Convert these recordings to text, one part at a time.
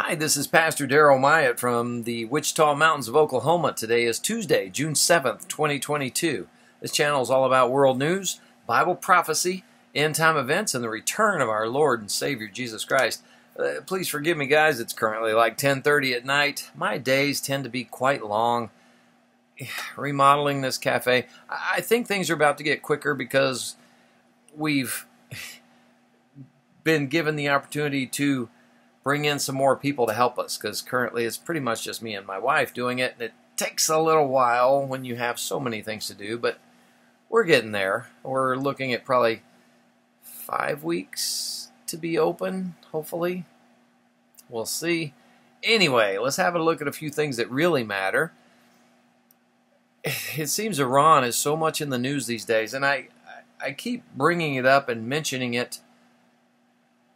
Hi, this is Pastor Darrell Myatt from the Wichita Mountains of Oklahoma. Today is Tuesday, June 7th, 2022. This channel is all about world news, Bible prophecy, end time events, and the return of our Lord and Savior Jesus Christ. Uh, please forgive me, guys. It's currently like 10:30 at night. My days tend to be quite long. Remodeling this cafe, I think things are about to get quicker because we've been given the opportunity to bring in some more people to help us because currently it's pretty much just me and my wife doing it, and it takes a little while when you have so many things to do, but we're getting there. We're looking at probably five weeks to be open, hopefully. We'll see. Anyway, let's have a look at a few things that really matter. It seems Iran is so much in the news these days, and I, I keep bringing it up and mentioning it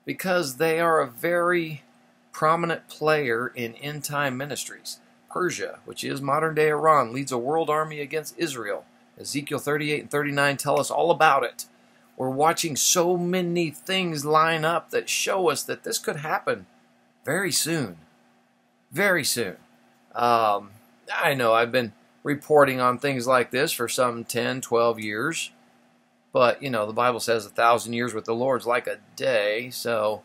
because they are a very prominent player in end time ministries. Persia, which is modern day Iran, leads a world army against Israel. Ezekiel 38 and 39 tell us all about it. We're watching so many things line up that show us that this could happen very soon. Very soon. Um, I know I've been reporting on things like this for some 10, 12 years. But, you know, the Bible says a thousand years with the Lord's like a day, so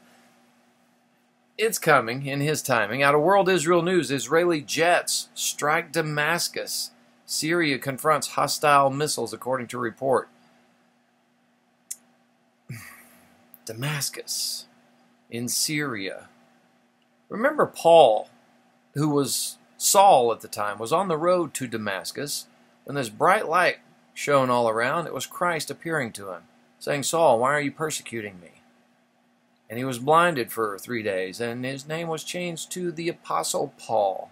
it's coming in His timing. Out of World Israel News, Israeli jets strike Damascus. Syria confronts hostile missiles, according to report. Damascus in Syria. Remember Paul, who was Saul at the time, was on the road to Damascus when this bright light shone all around, it was Christ appearing to him, saying, Saul, why are you persecuting me? And he was blinded for three days, and his name was changed to the Apostle Paul.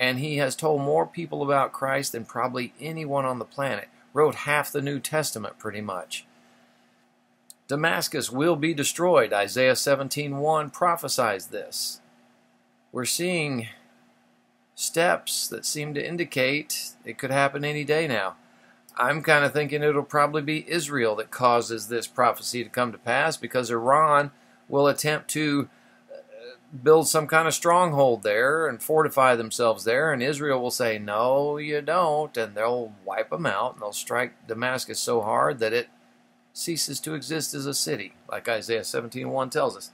And he has told more people about Christ than probably anyone on the planet. Wrote half the New Testament, pretty much. Damascus will be destroyed. Isaiah 17:1 prophesies this. We're seeing steps that seem to indicate it could happen any day now. I'm kind of thinking it'll probably be Israel that causes this prophecy to come to pass because Iran will attempt to uh, build some kind of stronghold there and fortify themselves there, and Israel will say, No, you don't, and they'll wipe them out and they'll strike Damascus so hard that it ceases to exist as a city, like Isaiah 17:1 tells us.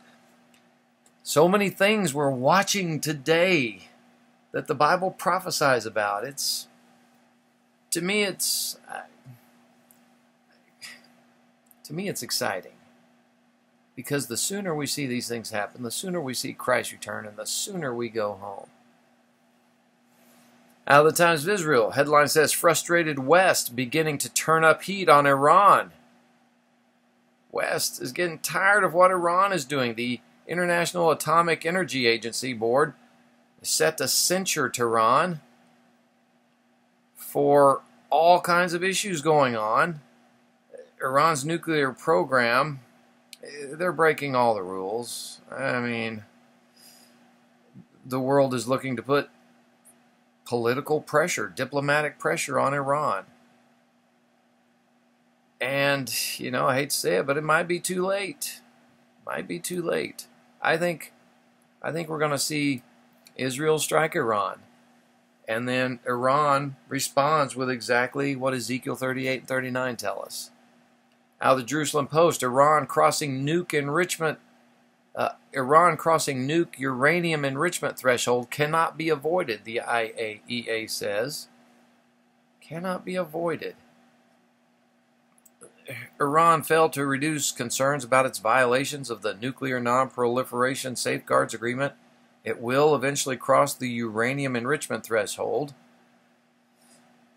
So many things we're watching today that the Bible prophesies about. It's to me, it's uh, to me it's exciting because the sooner we see these things happen, the sooner we see Christ return, and the sooner we go home. Out of the Times of Israel, headline says frustrated West beginning to turn up heat on Iran. West is getting tired of what Iran is doing. The International Atomic Energy Agency board is set to censure Tehran for all kinds of issues going on. Iran's nuclear program, they're breaking all the rules. I mean, the world is looking to put political pressure, diplomatic pressure on Iran. And, you know, I hate to say it, but it might be too late. Might be too late. I think I think we're going to see Israel strike Iran. And then Iran responds with exactly what Ezekiel 38 and 39 tell us. Out of the Jerusalem Post, Iran crossing nuke enrichment, uh, Iran crossing nuke uranium enrichment threshold cannot be avoided, the IAEA says. Cannot be avoided. Iran failed to reduce concerns about its violations of the Nuclear Non-Proliferation Safeguards Agreement it will eventually cross the uranium enrichment threshold.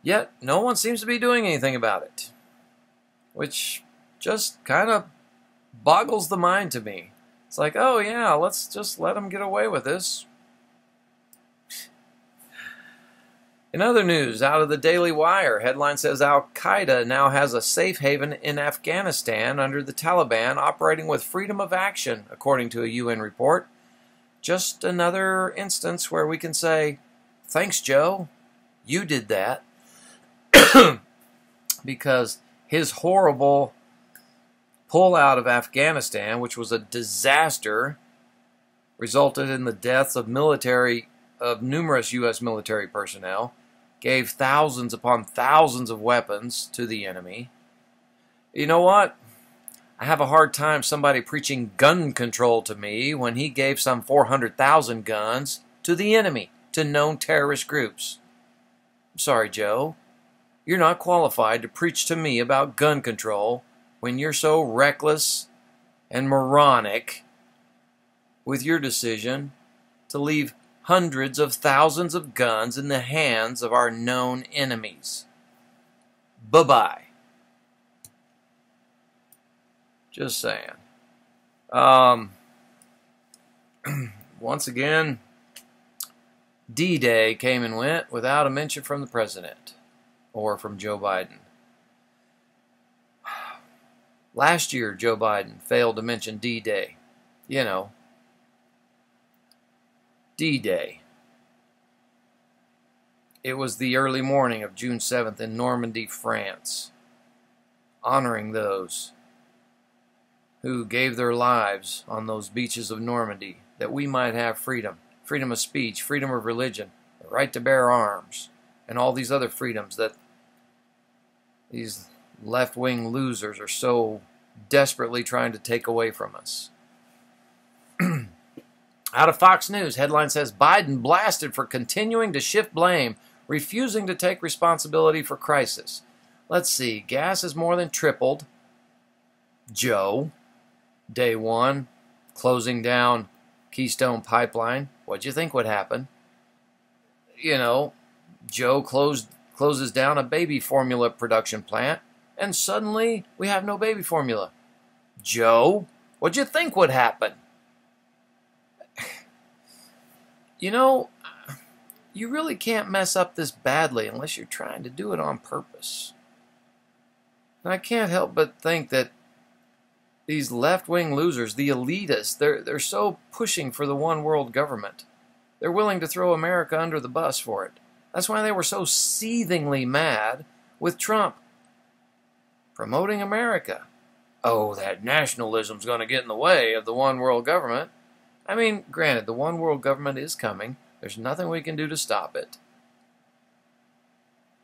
Yet, no one seems to be doing anything about it. Which just kind of boggles the mind to me. It's like, oh yeah, let's just let them get away with this. In other news, out of the Daily Wire, headline says Al Qaeda now has a safe haven in Afghanistan under the Taliban, operating with freedom of action, according to a UN report just another instance where we can say, thanks, Joe, you did that. because his horrible pull out of Afghanistan, which was a disaster, resulted in the deaths of military of numerous U.S. military personnel, gave thousands upon thousands of weapons to the enemy. You know what? I have a hard time somebody preaching gun control to me when he gave some 400,000 guns to the enemy, to known terrorist groups. I'm sorry, Joe. You're not qualified to preach to me about gun control when you're so reckless and moronic with your decision to leave hundreds of thousands of guns in the hands of our known enemies. Bye bye. Just saying. Um, once again, D Day came and went without a mention from the president or from Joe Biden. Last year, Joe Biden failed to mention D Day. You know, D Day. It was the early morning of June 7th in Normandy, France, honoring those who gave their lives on those beaches of Normandy that we might have freedom freedom of speech, freedom of religion, the right to bear arms, and all these other freedoms that these left wing losers are so desperately trying to take away from us. Out of Fox News, headline says Biden blasted for continuing to shift blame, refusing to take responsibility for crisis. Let's see, gas has more than tripled. Joe, day one, closing down Keystone Pipeline. What'd you think would happen? You know, Joe closed closes down a baby formula production plant, and suddenly we have no baby formula. Joe, what'd you think would happen? You know, you really can't mess up this badly unless you're trying to do it on purpose. And I can't help but think that these left-wing losers, the elitists, they're they're so pushing for the one world government. They're willing to throw America under the bus for it. That's why they were so seethingly mad with Trump promoting America. Oh, that nationalism's going to get in the way of the one world government. I mean, granted, the one world government is coming. There's nothing we can do to stop it.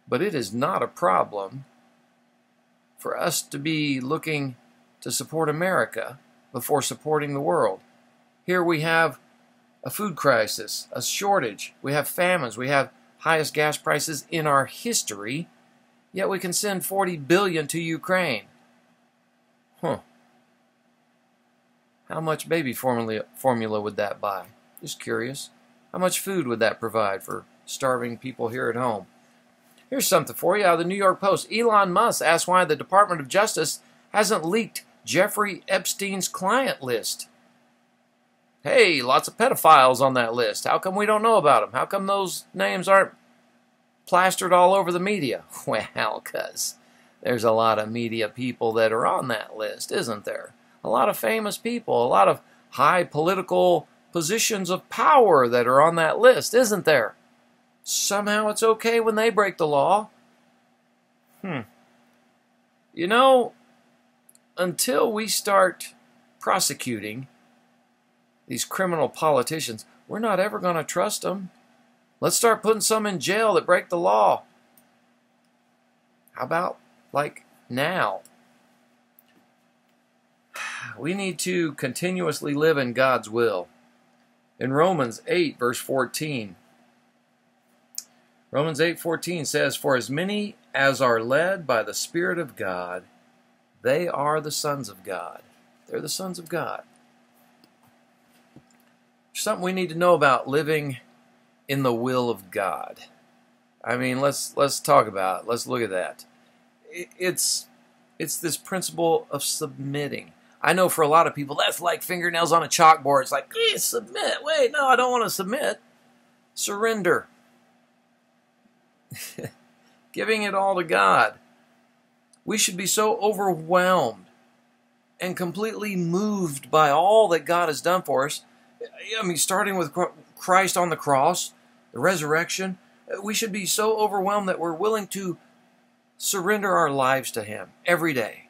But it is not a problem for us to be looking to support America before supporting the world. Here we have a food crisis, a shortage, we have famines, we have highest gas prices in our history, yet we can send 40 billion to Ukraine. Huh. How much baby formula, formula would that buy? Just curious. How much food would that provide for starving people here at home? Here's something for you out of the New York Post. Elon Musk asked why the Department of Justice hasn't leaked Jeffrey Epstein's client list. Hey, lots of pedophiles on that list. How come we don't know about them? How come those names aren't plastered all over the media? Well, because there's a lot of media people that are on that list, isn't there? a lot of famous people, a lot of high political positions of power that are on that list, isn't there? Somehow it's okay when they break the law. Hmm. You know, until we start prosecuting these criminal politicians, we're not ever going to trust them. Let's start putting some in jail that break the law. How about like now? we need to continuously live in God's will. In Romans 8, verse 14, Romans 8:14 says, "For as many as are led by the Spirit of God, they are the sons of God." They're the sons of God. Something we need to know about living in the will of God. I mean, let's let's talk about it. Let's look at that. It's it's this principle of submitting. I know for a lot of people that's like fingernails on a chalkboard. It's like, eh, submit. Wait, no, I don't want to submit. Surrender. Giving it all to God. We should be so overwhelmed and completely moved by all that God has done for us. I mean, starting with Christ on the cross, the resurrection, we should be so overwhelmed that we're willing to surrender our lives to Him every day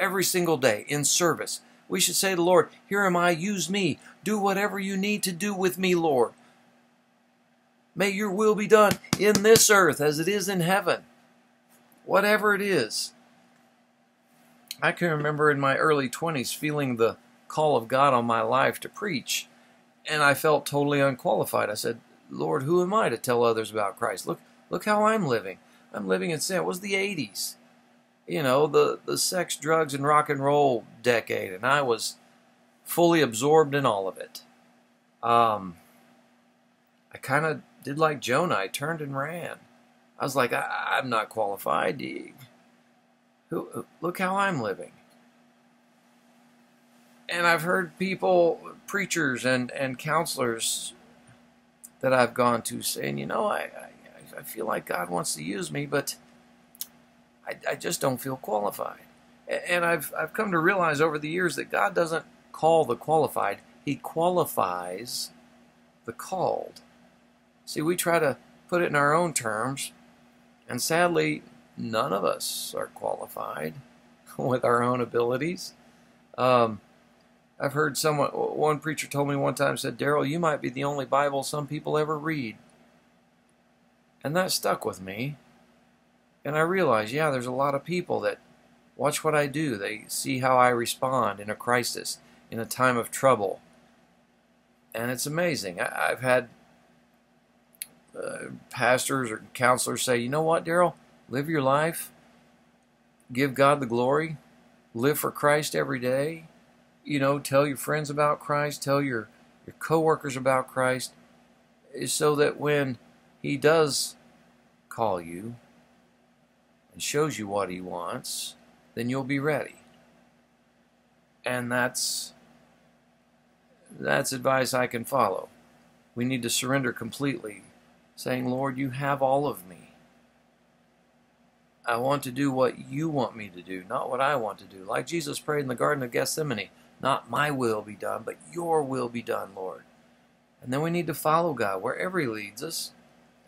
every single day in service. We should say to the Lord, Here am I, use me. Do whatever you need to do with me, Lord. May your will be done in this earth as it is in heaven. Whatever it is. I can remember in my early 20s feeling the call of God on my life to preach, and I felt totally unqualified. I said, Lord, who am I to tell others about Christ? Look, look how I'm living. I'm living in sin. It was the 80s. You know, the, the sex, drugs, and rock and roll decade, and I was fully absorbed in all of it. Um, I kind of did like Jonah. I turned and ran. I was like, I, am not qualified. Who, look how I'm living. And I've heard people, preachers and, and counselors that I've gone to saying, you know, I, I, I feel like God wants to use me, but I, I just don't feel qualified. And I've, I've come to realize over the years that God doesn't call the qualified, He qualifies the called. See, we try to put it in our own terms, and sadly, none of us are qualified with our own abilities. Um, I've heard someone, one preacher told me one time, said, Darrell, you might be the only Bible some people ever read. And that stuck with me. And I realized, yeah, there's a lot of people that watch what I do. They see how I respond in a crisis, in a time of trouble. And it's amazing. I, have had uh, pastors or counselors say, you know what, Darrell? Live your life. Give God the glory. Live for Christ every day. You know, tell your friends about Christ. Tell your, your coworkers about Christ. So that when He does call you and shows you what He wants, then you'll be ready. And that's that's advice I can follow. We need to surrender completely, saying, Lord, you have all of me. I want to do what you want me to do, not what I want to do. Like Jesus prayed in the Garden of Gethsemane, not my will be done, but your will be done, Lord. And then we need to follow God wherever He leads us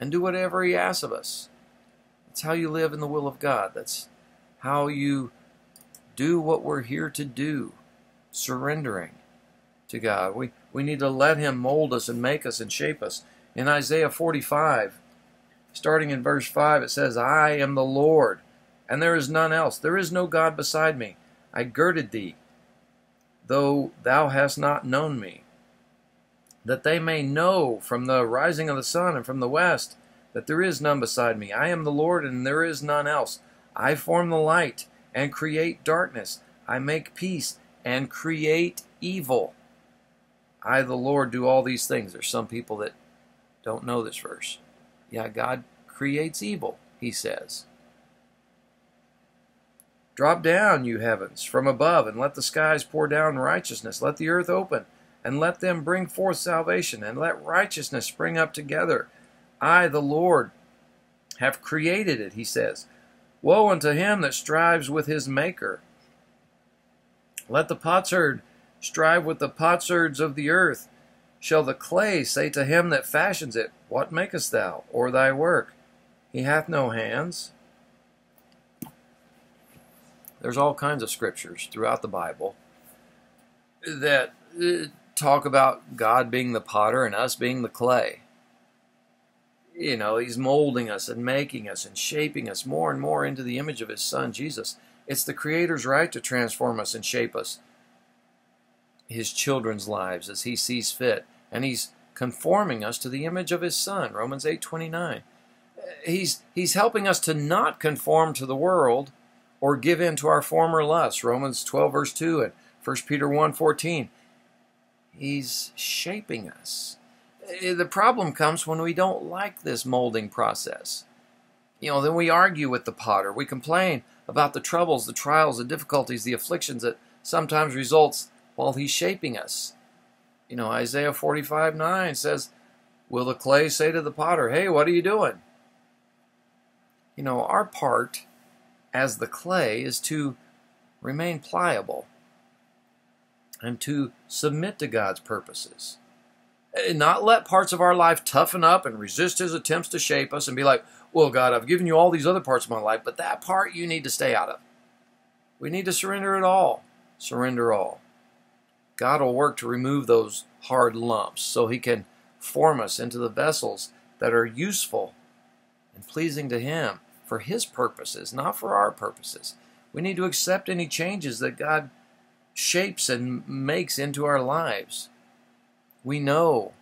and do whatever He asks of us. That's how you live in the will of God. That's how you do what we're here to do, surrendering to God. We, we need to let Him mold us and make us and shape us. In Isaiah 45, starting in verse 5, it says, I am the Lord, and there is none else. There is no God beside me. I girded thee, though thou hast not known me, that they may know from the rising of the sun and from the west that there is none beside me. I am the Lord, and there is none else. I form the light and create darkness. I make peace and create evil. I, the Lord, do all these things. There's some people that don't know this verse. Yeah, God creates evil, he says. Drop down, you heavens, from above, and let the skies pour down righteousness. Let the earth open, and let them bring forth salvation, and let righteousness spring up together. I, the Lord, have created it, he says. Woe unto him that strives with his Maker. Let the potsherd strive with the potsherds of the earth. Shall the clay say to him that fashions it, What makest thou, or thy work? He hath no hands. There's all kinds of scriptures throughout the Bible that uh, talk about God being the potter and us being the clay. You know, He's molding us and making us and shaping us more and more into the image of His Son, Jesus. It's the Creator's right to transform us and shape us, His children's lives, as He sees fit and he's conforming us to the image of his son romans 8.29 he's he's helping us to not conform to the world or give in to our former lusts romans 12 verse 2 and 1 peter 1.14 he's shaping us. Eh, the problem comes when we don't like this molding process. You know then we argue with the potter. We complain about the troubles the trials the difficulties the afflictions that sometimes results while he's shaping us you know, Isaiah 45 9 says, Will the clay say to the potter, Hey, what are you doing? You know, our part as the clay is to remain pliable and to submit to God's purposes. And not let parts of our life toughen up and resist His attempts to shape us and be like, well, God, I've given you all these other parts of my life, but that part you need to stay out of. We need to surrender it all. Surrender all. God will work to remove those hard lumps so He can form us into the vessels that are useful and pleasing to Him for His purposes, not for our purposes. We need to accept any changes that God shapes and makes into our lives. We know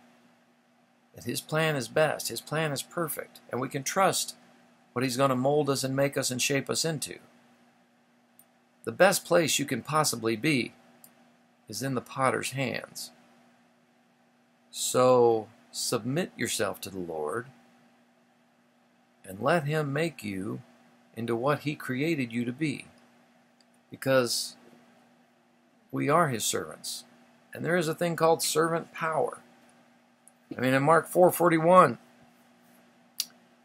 that His plan is best, His plan is perfect, and we can trust what He's going to mold us and make us and shape us into. The best place you can possibly be is in the potter's hands. So submit yourself to the Lord and let Him make you into what He created you to be. Because we are His servants. And there is a thing called servant power. I mean, in Mark 4.41,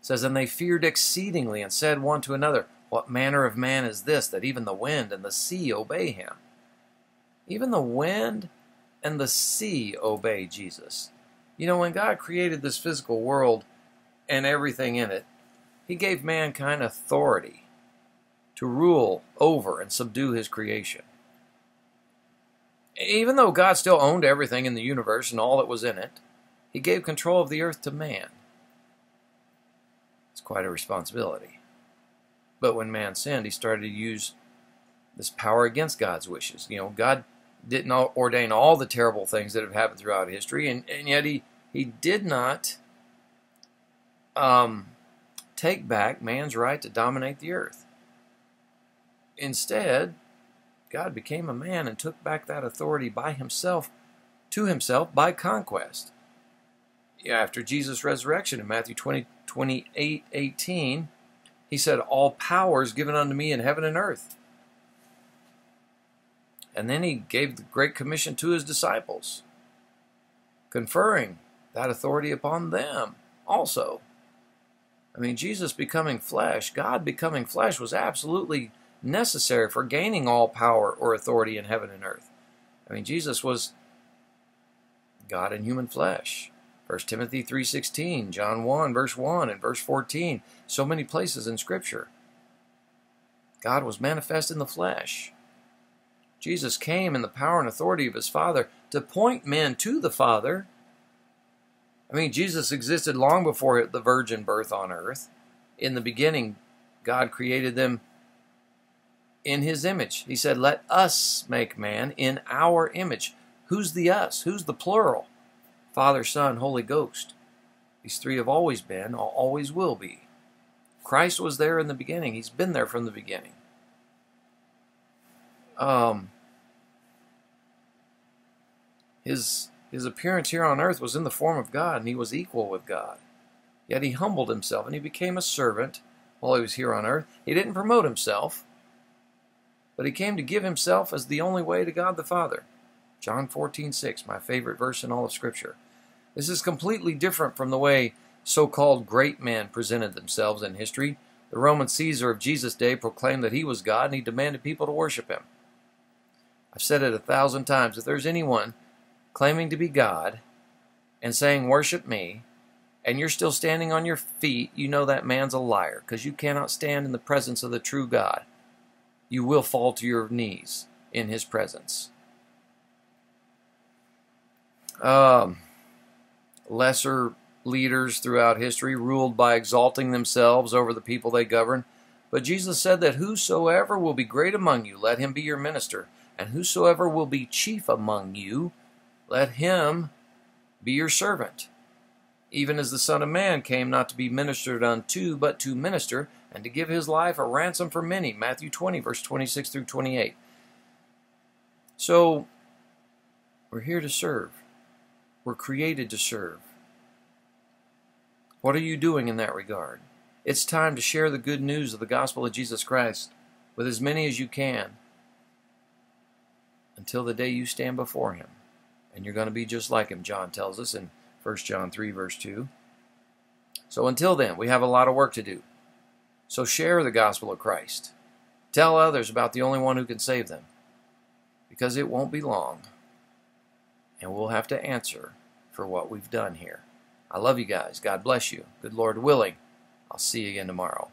says, And they feared exceedingly and said one to another, What manner of man is this, that even the wind and the sea obey him? Even the wind and the sea obey Jesus. You know, when God created this physical world and everything in it, He gave mankind authority to rule over and subdue His creation. Even though God still owned everything in the universe and all that was in it, He gave control of the earth to man. It's quite a responsibility. But when man sinned, he started to use this power against God's wishes. You know, God didn't ordain all the terrible things that have happened throughout history, and, and yet he, he did not um, take back man's right to dominate the earth. Instead, God became a man and took back that authority by himself to himself by conquest. After Jesus' resurrection in Matthew 20, 28 18, he said, All power is given unto me in heaven and earth. And then he gave the Great Commission to his disciples, conferring that authority upon them also. I mean, Jesus becoming flesh, God becoming flesh, was absolutely necessary for gaining all power or authority in heaven and earth. I mean, Jesus was God in human flesh. 1 Timothy 3.16, John 1, verse 1, and verse 14. So many places in Scripture. God was manifest in the flesh. Jesus came in the power and authority of his Father to point men to the Father. I mean, Jesus existed long before the virgin birth on earth. In the beginning, God created them in his image. He said, Let us make man in our image. Who's the us? Who's the plural? Father, Son, Holy Ghost. These three have always been, always will be. Christ was there in the beginning. He's been there from the beginning. Um, his his appearance here on earth was in the form of God, and he was equal with God. Yet he humbled himself and he became a servant while he was here on earth. He didn't promote himself, but he came to give himself as the only way to God the Father. John 14, 6, my favorite verse in all of Scripture. This is completely different from the way so called great men presented themselves in history. The Roman Caesar of Jesus' day proclaimed that he was God and he demanded people to worship him. I've said it a thousand times. If there's anyone claiming to be God and saying, Worship me, and you're still standing on your feet, you know that man's a liar because you cannot stand in the presence of the true God. You will fall to your knees in his presence. Um, lesser leaders throughout history ruled by exalting themselves over the people they govern. But Jesus said that whosoever will be great among you, let him be your minister and whosoever will be chief among you, let him be your servant. Even as the Son of Man came not to be ministered unto, but to minister, and to give his life a ransom for many. Matthew 20, verse 26 through 28. So, we're here to serve. We're created to serve. What are you doing in that regard? It's time to share the good news of the gospel of Jesus Christ with as many as you can until the day you stand before him. And you're going to be just like him, John tells us in 1 John 3, verse 2. So until then, we have a lot of work to do. So share the gospel of Christ. Tell others about the only one who can save them. Because it won't be long. And we'll have to answer for what we've done here. I love you guys. God bless you. Good Lord willing. I'll see you again tomorrow.